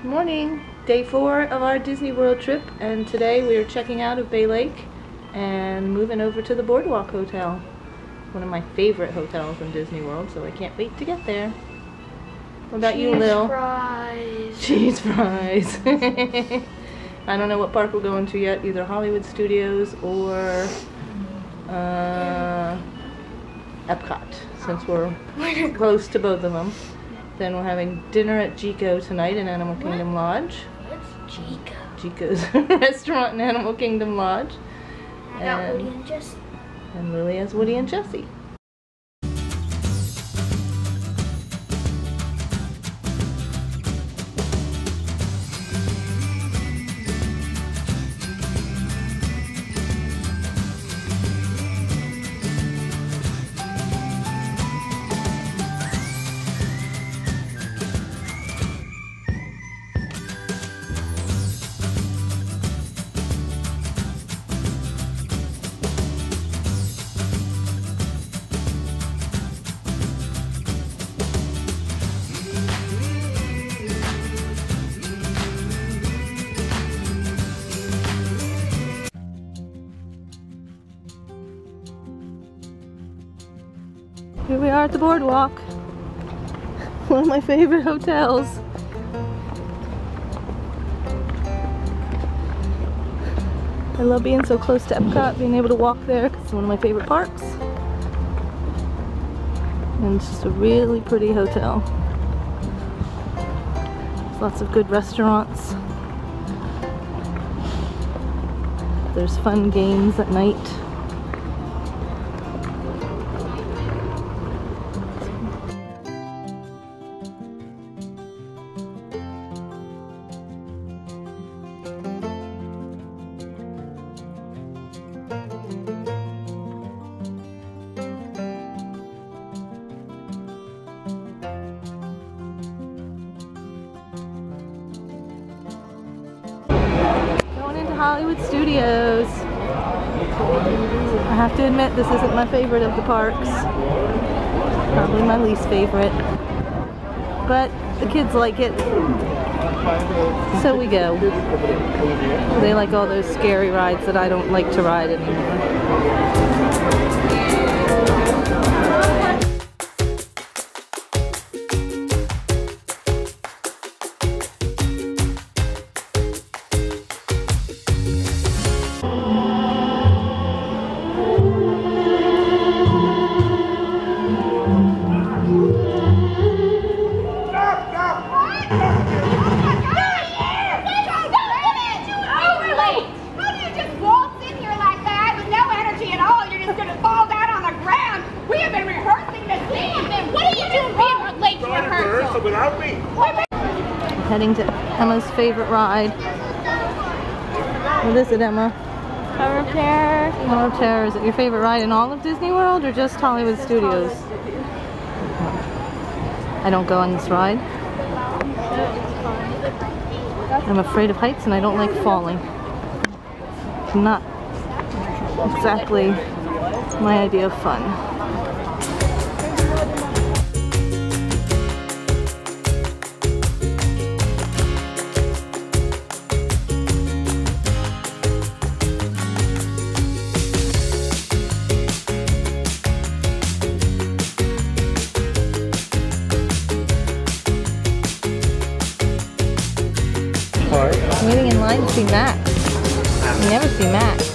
Good morning. Day four of our Disney World trip, and today we are checking out of Bay Lake and moving over to the Boardwalk Hotel. One of my favorite hotels in Disney World, so I can't wait to get there. What about you, Lil? fries. Cheese fries. I don't know what park we're going to yet, either Hollywood Studios or uh, Epcot, since we're close to both of them. Then we're having dinner at Jiko tonight in Animal Kingdom Lodge. What's Chica? Jiko's restaurant in Animal Kingdom Lodge. I got And- Woody and Jesse. And Lily has Woody and Jessie. Here we are at the boardwalk. One of my favorite hotels. I love being so close to Epcot, being able to walk there 'cause it's one of my favorite parks. And it's just a really pretty hotel. There's lots of good restaurants. There's fun games at night. Hollywood Studios. I have to admit, this isn't my favorite of the parks. Probably my least favorite. But the kids like it. So we go. They like all those scary rides that I don't like to ride anymore. Without me. Heading to Emma's favorite ride. What is it, Emma? Tower of Terror. Tower of Terror. Is it your favorite ride in all of Disney World or just Hollywood Studios? I don't go on this ride. I'm afraid of heights and I don't like falling. Not exactly my idea of fun. Line to see Max. You never see Max.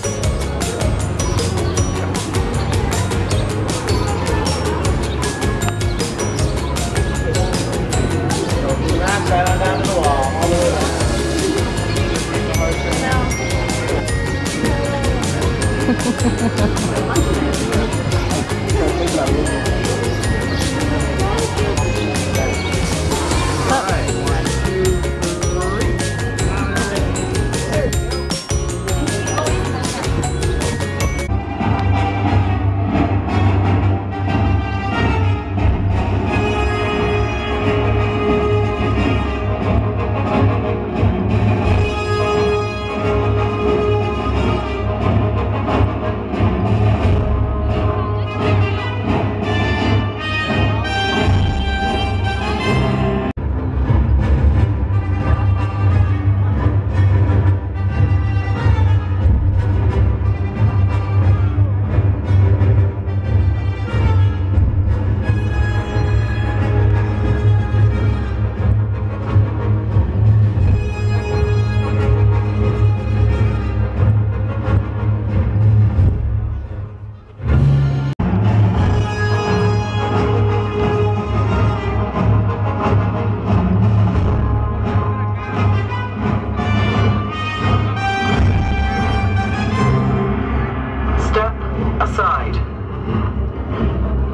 side.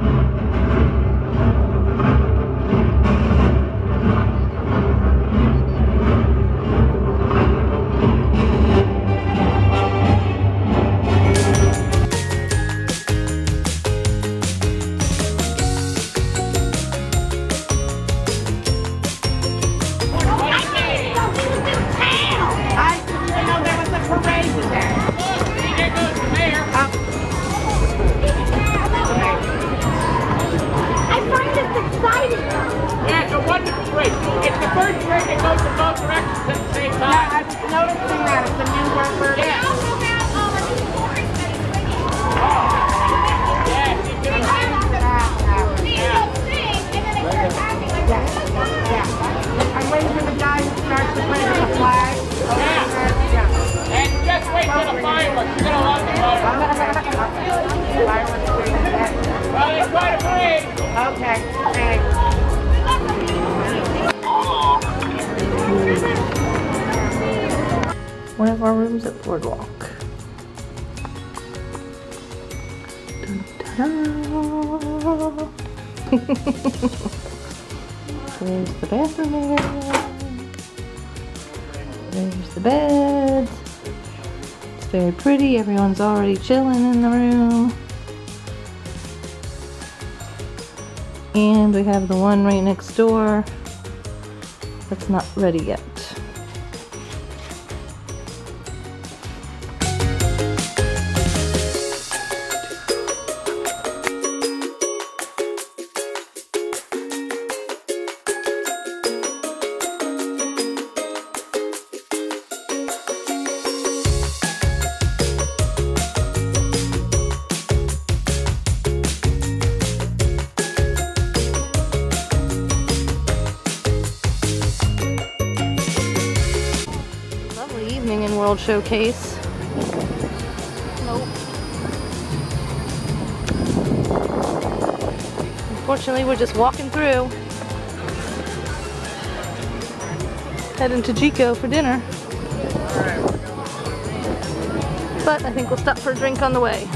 One of our rooms at Boardwalk. There's the bathroom. There's the bed. It's very pretty. Everyone's already chilling in the room. And we have the one right next door that's not ready yet. World Showcase. Nope. Unfortunately, we're just walking through. Heading to Jiko for dinner. But I think we'll stop for a drink on the way.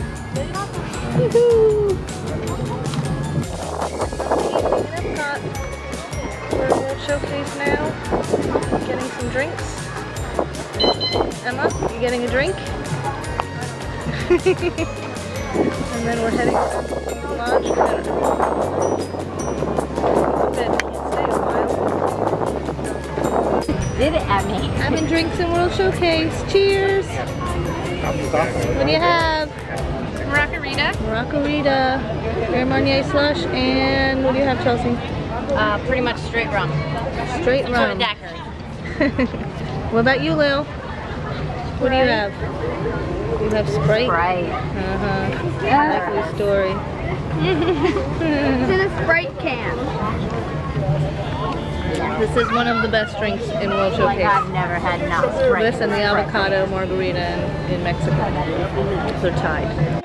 Showcase now. Getting some drinks. Emma, you getting a drink? and then we're heading to the lodge dinner. Bed, can't stay a while. Did it at me? Having drinks in World Showcase. Cheers! What do you have? Margarita. Rockarita, Beer Marnier slush, and what do you have, Chelsea? Uh, pretty much straight rum. Straight Sort rum. of daiquiri. what about you, Lil? What do you have? You have Sprite? Right. Uh-huh. Likely story. It's in a Sprite can. This is one of the best drinks in World Showcase. Like I've never had not Sprite. This and the avocado margarita in, in Mexico. So tied.